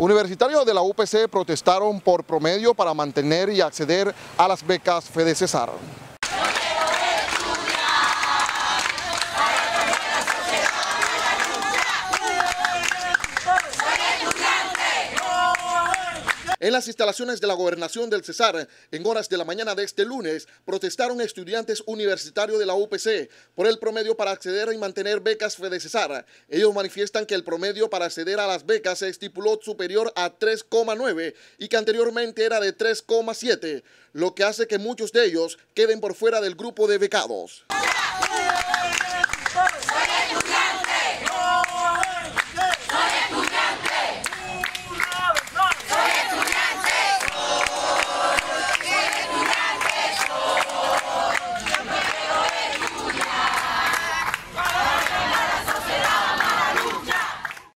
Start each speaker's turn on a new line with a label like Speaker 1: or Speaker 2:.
Speaker 1: Universitarios de la UPC protestaron por promedio para mantener y acceder a las becas Fede Cesar. En las instalaciones de la gobernación del Cesar, en horas de la mañana de este lunes, protestaron estudiantes universitarios de la UPC por el promedio para acceder y mantener becas Fede Cesar. Ellos manifiestan que el promedio para acceder a las becas se estipuló superior a 3,9 y que anteriormente era de 3,7, lo que hace que muchos de ellos queden por fuera del grupo de becados.